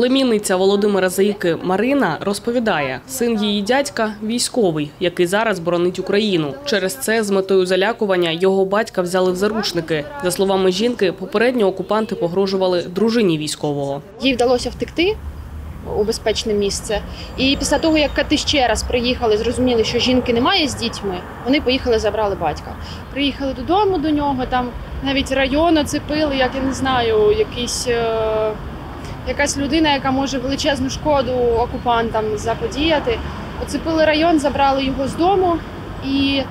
Племінниця Володимира Заїки Марина розповідає, син її дядька військовий, який зараз боронить Україну. Через це з метою залякування його батька взяли в заручники. За словами жінки, попередньо окупанти погрожували дружині військового. Їй вдалося втекти у безпечне місце. І після того, як кати ще раз приїхали, зрозуміли, що жінки немає з дітьми, вони поїхали, забрали батька. Приїхали додому до нього, там навіть район оцепили, як я не знаю, якийсь. Якась людина, яка може величезну шкоду окупантам заподіяти. Оцепили район, забрали його з дому, і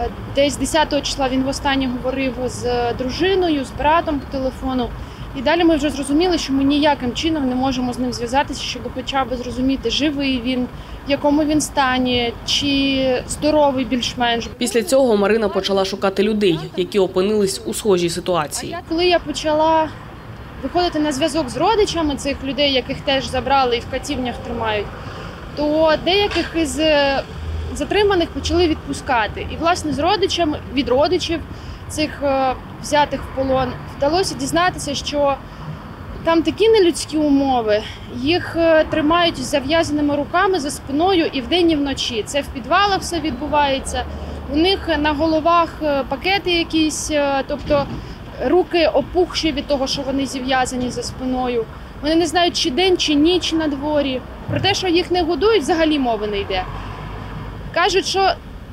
е, десь 10 числа він востаннє говорив з дружиною, з братом по телефону. І далі ми вже зрозуміли, що ми ніяким чином не можемо з ним зв'язатися, щоб хоча б зрозуміти, живий він, в якому він стані, чи здоровий більш-менш. Після цього Марина почала шукати людей, які опинились у схожій ситуації. Коли я почала виходити на зв'язок з родичами цих людей, яких теж забрали і в катівнях тримають, то деяких із е, затриманих почали відпускати. І, власне, з родичами від родичів цих е, взятих в полон вдалося дізнатися, що там такі нелюдські умови, їх е, тримають з зав'язаними руками за спиною і вдень, і вночі. Це в підвалах все відбувається. У них на головах пакети якісь, тобто руки опухші від того, що вони зів'язані за спиною. Вони не знають, чи день, чи ніч на дворі. Про те, що їх не годують, взагалі мови не йде. Кажуть, що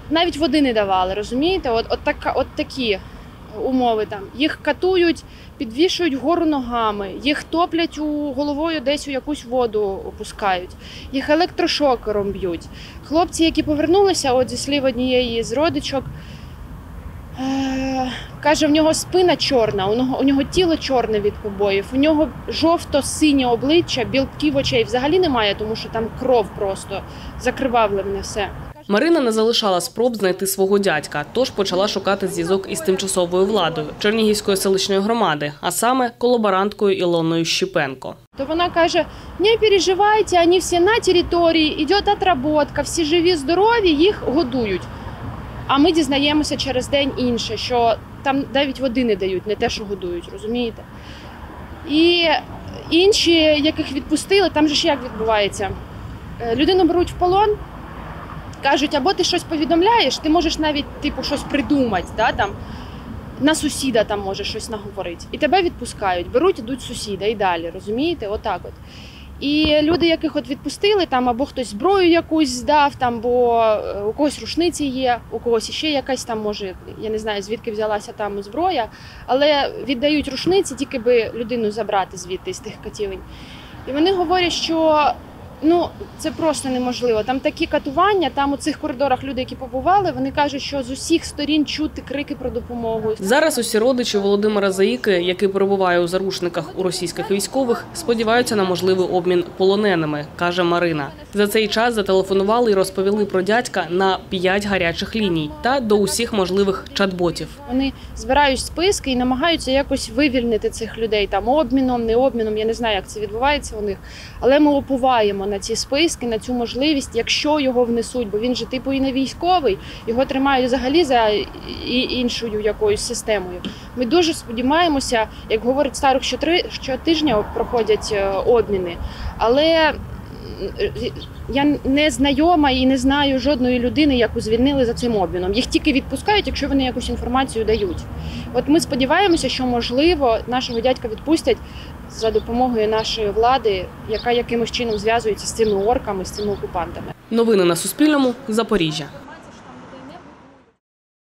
навіть води не давали, розумієте? От, от, така, от такі умови там. Їх катують, підвішують гору ногами, їх топлять у головою десь у якусь воду опускають, їх електрошокером б'ють. Хлопці, які повернулися, от зі слів однієї з родичок, каже, в нього спина чорна, у нього, у нього тіло чорне від побоїв, у нього жовто-синє обличчя, білків очей взагалі немає, тому що там кров просто закривавлене все. Марина не залишала спроб знайти свого дядька, тож почала шукати зв'язок із тимчасовою владою Чернігівської селищної громади, а саме колаборанткою Ілоною Щепенко. То вона каже: не переживайте, вони всі на території, йде отработка, всі живі, здорові, їх годують. А ми дізнаємося через день інше, що там навіть води не дають, не те, що годують, розумієте? І інші, яких відпустили, там же ж як відбувається? Е, Людину беруть в полон, кажуть, або ти щось повідомляєш, ти можеш навіть типу щось придумати, да, там, на сусіда там може щось наговорити. І тебе відпускають, беруть, ідуть сусіда і далі, розумієте? Отак от. І люди, яких от відпустили, там або хтось зброю якусь здав, там, бо е, у когось рушниці є, у когось ще якась там може, я не знаю, звідки взялася там зброя, але віддають рушниці, тільки би людину забрати звідти з тих катівень. І вони говорять, що ну це просто неможливо. Там такі катування, там у цих коридорах люди, які побували, вони кажуть, що з усіх сторін чути крики про допомогу. Зараз усі родичі Володимира Заїки, який перебуває у заручниках у російських військових, сподіваються на можливий обмін полоненими, каже Марина. За цей час зателефонували і розповіли про дядька на п'ять гарячих ліній та до усіх можливих чат-ботів. Вони збирають списки і намагаються якось вивільнити цих людей там обміном, не обміном. Я не знаю, як це відбувається у них. Але ми на ці списки, на цю можливість, якщо його внесуть, бо він же типу і не військовий, його тримають взагалі за іншою якоюсь системою. Ми дуже сподіваємося, як говорить старих, що три щотижня проходять е, обміни, але я не знайома і не знаю жодної людини, яку звільнили за цим обміном. Їх тільки відпускають, якщо вони якусь інформацію дають. От ми сподіваємося, що можливо нашого дядька відпустять за допомогою нашої влади, яка якимось чином зв'язується з цими орками, з цими окупантами. Новини на Суспільному. Запоріжжя.